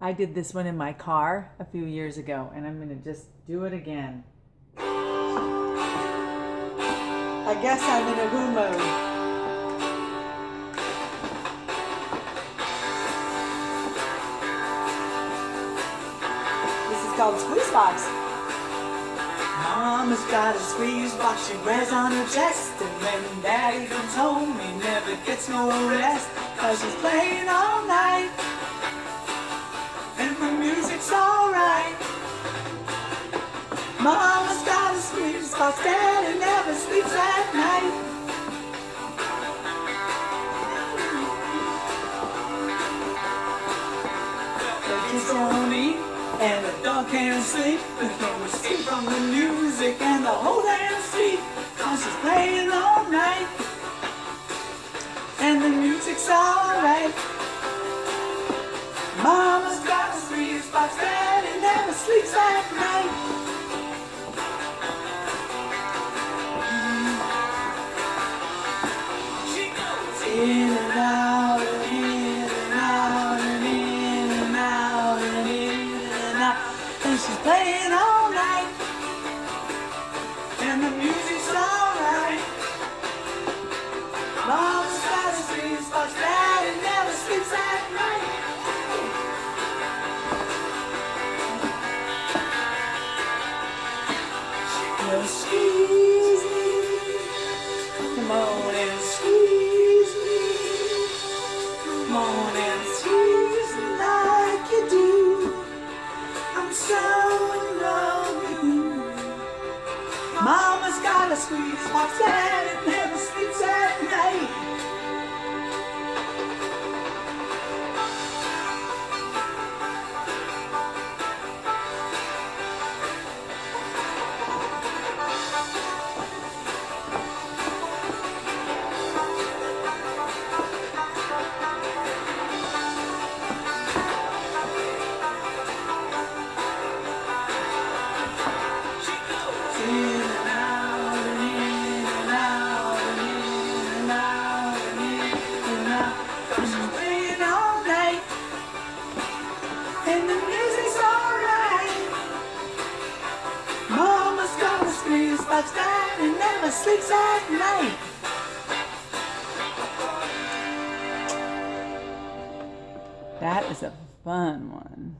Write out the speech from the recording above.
I did this one in my car a few years ago, and I'm going to just do it again. I guess I'm in a who mode. This is called Squeeze Box. Mama's got a squeeze box she wears on her chest And when daddy comes home he never gets no rest Cause he's playing all night Mama's got a squeeze box daddy never sleeps at night. The kids don't eat and the dog can't sleep. There's no escape from the music and the whole damn street. Cause she's playing all night. And the music's alright. Mama's got a squeeze box daddy never sleeps at night playing all night. And the music's alright Mama's got a daddy never sleeps at night. Squeeze me. Come on and like you do. I'm so in love with you. Mama's got a squeeze and it never box down and never sleeps at night. That is a fun one.